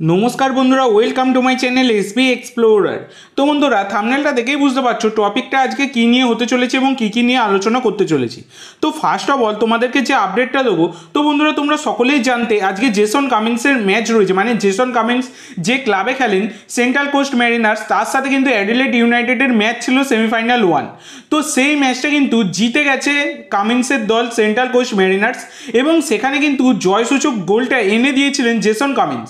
নমস্কার বন্ধুরা welcome to my channel SB explorer তো বন্ধুরা থামনেলটা দেখেই বুঝতে পারছ টপিকটা আজকে কী নিয়ে হতে চলেছে এবং কী কী নিয়ে আলোচনা করতে চলেছি। তো ফার্স্ট অফ অল তোমাদেরকে যে আপডেটটা দেবো, তো বন্ধুরা, তোমরা সকলেই জানতে, আজকে জেসন কামিন্সের ম্যাচ রয়েছে। মানে জেসন কামিন্স যে ক্লাবে খেলেন সেন্ট্রাল কোস্ট ম্যারিনার্স তার সাথে কিন্তু অ্যাডিলেট ইউনাইটেডের ম্যাচ ছিল সেমিফাইনাল ওয়ান তো সেই ম্যাচটা কিন্তু জিতে গেছে কামিন্সের দল সেন্ট্রাল কোস্ট ম্যারিনার্স এবং সেখানে কিন্তু জয়সূচক গোলটা এনে দিয়েছিলেন জেসন কামিন্স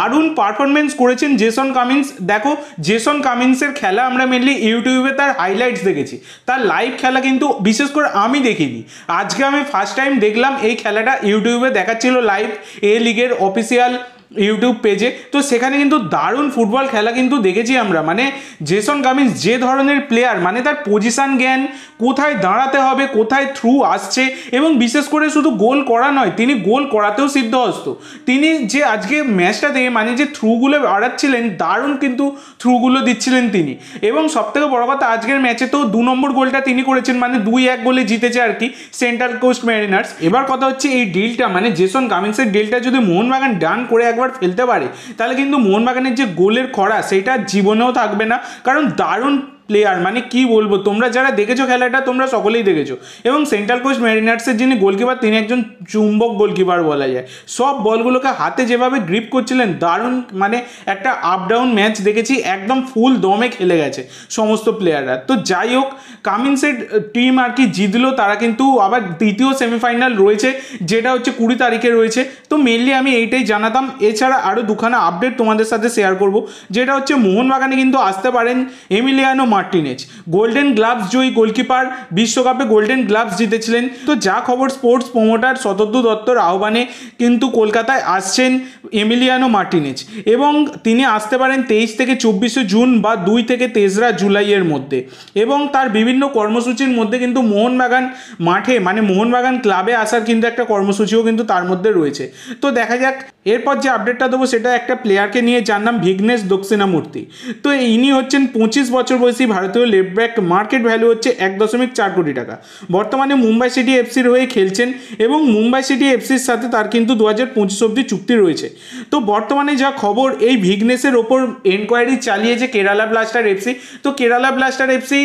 দারুণ পারফরমেন্স করেছেন জেসন কামিন্স দেখো জেসন কামিন্সের খেলা আমরা মেনলি ইউটিউবে তার হাইলাইটস দেখেছি। তার লাইভ খেলা কিন্তু বিশেষ করে আমি দেখিনি। আজকে আমি ফার্স্ট টাইম দেখলাম এই খেলাটা ইউটিউবে দেখাচ্ছিল লাইভ এ লিগের অফিসিয়াল ইউটিউব পেজে তো সেখানে কিন্তু দারুণ ফুটবল খেলা কিন্তু দেখেছি আমরা। মানে জেসন কামিন্স যে ধরনের প্লেয়ার মানে তার পজিশন জ্ঞান, কোথায় দাঁড়াতে হবে, কোথায় থ্রু আসছে এবং বিশেষ করে শুধু গোল করা নয়, তিনি গোল করাতেও সিদ্ধ সিদ্ধহস্ত। তিনি যে আজকে ম্যাচটা দিয়ে মানে যে থ্রুগুলো বাড়াচ্ছিলেন দারুণ কিন্তু থ্রুগুলো দিচ্ছিলেন তিনি। এবং সবথেকে বড় কথা, আজকের ম্যাচে তো দু নম্বর গোলটা তিনি করেছেন মানে দুই এক গোলে জিতেছে আর কি সেন্ট্রাল কোস্ট ম্যারিনার্স এবার কথা হচ্ছে এই ডিলটা মানে জেসন কামিন্সের ডিলটা যদি মোহনবাগান ডান করে একবার ফেলতে পারে। তাহলে কিন্তু মোহনবাগানের যে গোলের খরা সেটা জীবনেও থাকবে না। কারণ দারুণ প্লেয়ার মানে কি বলব? তোমরা যারা দেখেছ খেলাটা, তোমরা সকলেই দেখেছ। এবং সেন্ট্রাল কোস্ট ম্যারিনার্সের যিনি গোলকিপার তিনি একজন চুম্বক গোলকিপার বলা যায়। সব বলগুলোকে হাতে যেভাবে গ্রিপ করছিলেন, দারুণ মানে একটা আপ ডাউন ম্যাচ দেখেছি, একদম ফুল দমে খেলে গেছে সমস্ত প্লেয়াররা তো যাই হোক কামিন্সের টিম আর কি জিতলো, তারা কিন্তু আবার দ্বিতীয় সেমিফাইনাল রয়েছে, যেটা হচ্ছে কুড়ি তারিখে রয়েছে। তো মেনলি আমি এইটাই জানাতাম। এছাড়া আরও দুখানা আপডেট তোমাদের সাথে শেয়ার করব, যেটা হচ্ছে মোহনবাগানে কিন্তু আসতে পারেন এমিলিয়ানো মার্টিনেজ গোল্ডেন গ্লাভস জয়ী গোলকিপার বিশ্বকাপে গোল্ডেন গ্লাভস জিতেছিলেন। তো যা খবর স্পোর্টস প্রমোটার শতদ্দু দত্তর আহ্বানে কিন্তু কলকাতায় আসছেন এমিলিয়ানো মার্টিনেজ এবং তিনি আসতে পারেন তেইশ থেকে চব্বিশে জুন বা দুই থেকে তেসরা জুলাইয়ের মধ্যে। এবং তার বিভিন্ন কর্মসূচির মধ্যে কিন্তু মোহনবাগান মাঠে মানে মোহনবাগান ক্লাবে আসার কিন্তু একটা কর্মসূচিও কিন্তু তার মধ্যে রয়েছে। তো দেখা যাক এরপর যে আপডেটটা দেবো সেটা একটা প্লেয়ারকে নিয়ে, যার নাম ভিঘ্নেশ দক্ষিণামূর্তি। তো ইনি হচ্ছেন পঁচিশ বছর বয়সী ভারতীয় লেফট ব্যাক মার্কেট ভ্যালু হচ্ছে এক দশমিক চার কোটি টাকা। বর্তমানে মুম্বাই সিটি এফসির হয়ে খেলছেন এবং মুম্বাই সিটি এফসির সাথে তার কিন্তু দু হাজার পঁচিশ অব্দি চুক্তি রয়েছে। তো বর্তমানে যা খবর, এই ভিঘ্নেসের ওপর এনকোয়ারি চালিয়েছে কেরালা ব্লাস্টার এফসি তো কেরালা ব্লাস্টার এফসি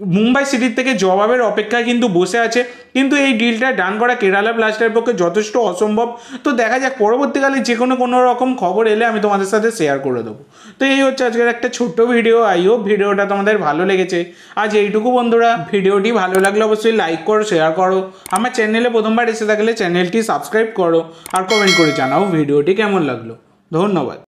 মুম্বাই সিটির থেকে জবাবের অপেক্ষায় কিন্তু বসে আছে। কিন্তু এই ডিলটা ডান করা কেরালা ব্লাস্টারের পক্ষে যথেষ্ট অসম্ভব। তো দেখা যাক, পরবর্তীকালে যে কোনো কোনো রকম খবর এলে আমি তোমাদের সাথে শেয়ার করে দেবো। তো এই হচ্ছে আজকের একটা ছোট্ট ভিডিও আই হোপ ভিডিওটা তোমাদের ভালো লেগেছে। আজ এইটুকু বন্ধুরা। ভিডিওটি ভালো লাগলে অবশ্যই লাইক করো শেয়ার করো। আমার চ্যানেলে প্রথমবার এসে থাকলে চ্যানেলটি সাবস্ক্রাইব করো আর কমেন্ট করে জানাও ভিডিওটি কেমন লাগল। ধন্যবাদ।